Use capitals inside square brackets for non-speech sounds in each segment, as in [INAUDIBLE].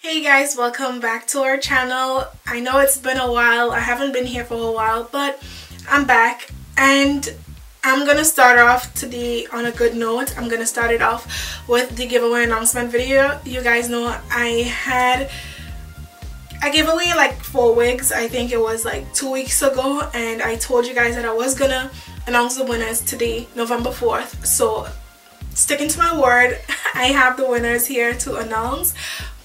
Hey guys, welcome back to our channel. I know it's been a while. I haven't been here for a while, but I'm back and I'm gonna start off today on a good note. I'm gonna start it off with the giveaway announcement video. You guys know I had I gave away like four wigs. I think it was like two weeks ago and I told you guys that I was gonna announce the winners today, November 4th. So sticking to my word, [LAUGHS] I have the winners here to announce.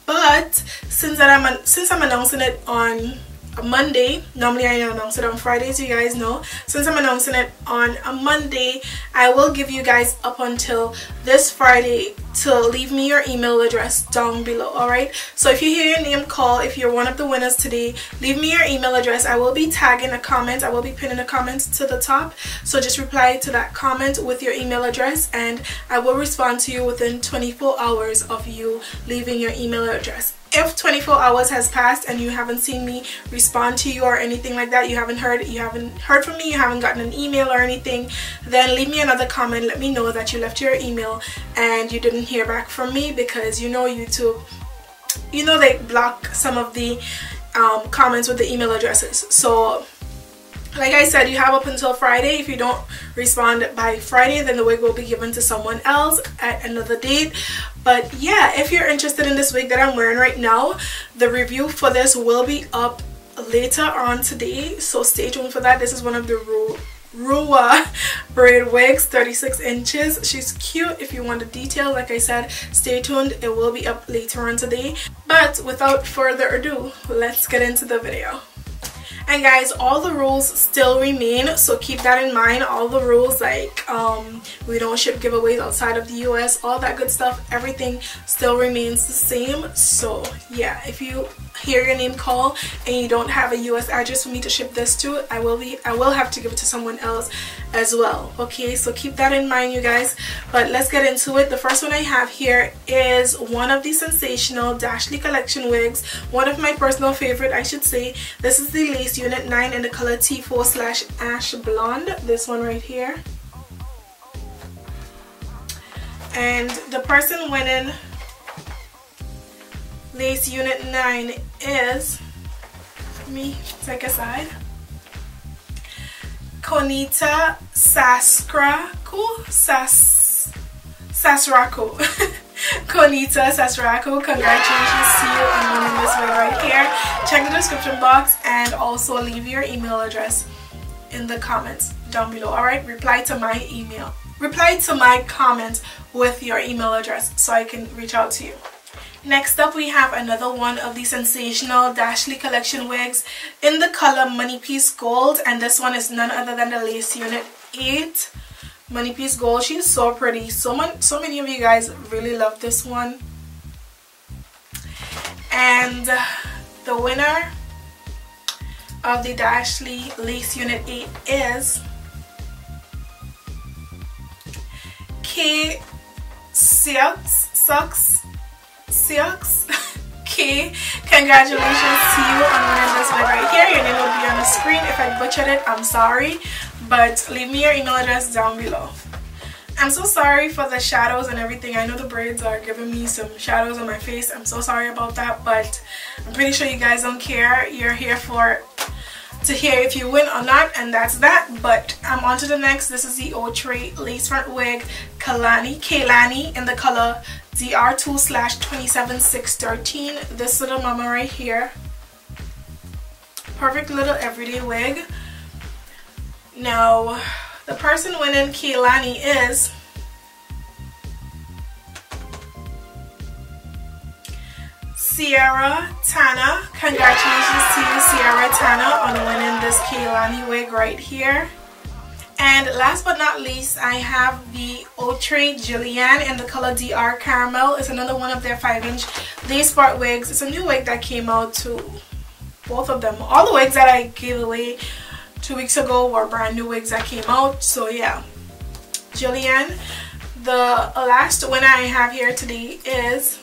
But since that I'm since I'm announcing it on a Monday. Normally I announce it on Fridays, you guys know. Since I'm announcing it on a Monday, I will give you guys up until this Friday to leave me your email address down below, alright? So if you hear your name call, if you're one of the winners today, leave me your email address. I will be tagging a comment. I will be pinning a comment to the top. So just reply to that comment with your email address and I will respond to you within 24 hours of you leaving your email address if 24 hours has passed and you haven't seen me respond to you or anything like that you haven't heard you haven't heard from me you haven't gotten an email or anything then leave me another comment let me know that you left your email and you didn't hear back from me because you know YouTube you know they block some of the um, comments with the email addresses so like I said, you have up until Friday. If you don't respond by Friday, then the wig will be given to someone else at another date. But yeah, if you're interested in this wig that I'm wearing right now, the review for this will be up later on today. So stay tuned for that. This is one of the Ru Ruwa [LAUGHS] braid wigs, 36 inches. She's cute. If you want the detail, like I said, stay tuned. It will be up later on today. But without further ado, let's get into the video and guys all the rules still remain so keep that in mind. All the rules like um, we don't ship giveaways outside of the US all that good stuff everything still remains the same. So yeah if you hear your name call and you don't have a US address for me to ship this to I will be I will have to give it to someone else as well okay? So keep that in mind you guys. But let's get into it. The first one I have here is one of the Sensationnel Dashly collection wigs one of my personal favorite I should say. This is the lace unit 9 in the color T4 slash ash blonde. This one right here. And the person winning lace unit 9 is let me take a side Konita Saskraku Sas Sasraku [LAUGHS] Konita Sasraku congratulations to you on winning this wig right here. Check the description box and also leave your email address in the comments down below alright reply to my email. Reply to my comment with your email address so I can reach out to you. Next up we have another one of the Sensationnel Dashly collection wigs in the color Money Piece Gold and this one is none other than the Lace Unit 8 Money Piece Gold. She's so pretty. So, much, so many of you guys really love this one. And the winner of the Dashly Lace Unit 8 is K Sucks Sioux K. Congratulations to you on winning this screen. If I butchered it, I'm sorry. But leave me your email address down below. I'm so sorry for the shadows and everything. I know the braids are giving me some shadows on my face. I'm so sorry about that. But I'm pretty sure you guys don't care. You're here for to hear if you win or not and that's that but I'm on to the next this is the Outre lace front wig Kalani Kalani in the color DR2 slash 27613 this little mama right here perfect little everyday wig now the person winning Kaylani is Sierra Tana. Congratulations to you, Sierra Tana, on winning this Kaylani wig right here. And last but not least, I have the Outre Jillian in the color DR Caramel. It's another one of their 5-inch lace Part wigs. It's a new wig that came out to both of them. All the wigs that I gave away two weeks ago were brand new wigs that came out. So yeah, Jillian. The last one I have here today is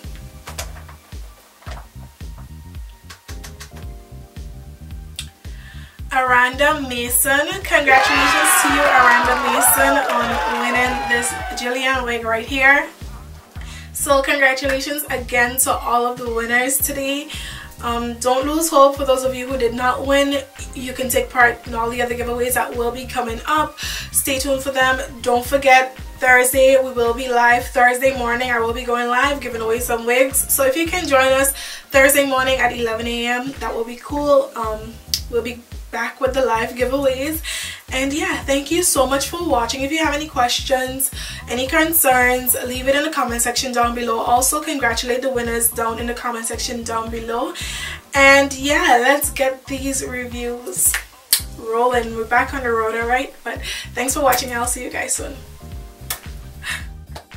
Aranda Mason. Congratulations to you, Aranda Mason, on winning this Jillian wig right here. So congratulations again to all of the winners today. Um, don't lose hope for those of you who did not win. You can take part in all the other giveaways that will be coming up. Stay tuned for them. Don't forget Thursday we will be live. Thursday morning I will be going live giving away some wigs. So if you can join us Thursday morning at 11 a.m. that will be cool. Um, we'll be back with the live giveaways and yeah thank you so much for watching. If you have any questions any concerns leave it in the comment section down below. Also congratulate the winners down in the comment section down below. And yeah let's get these reviews rolling. We're back on the road alright but thanks for watching. I'll see you guys soon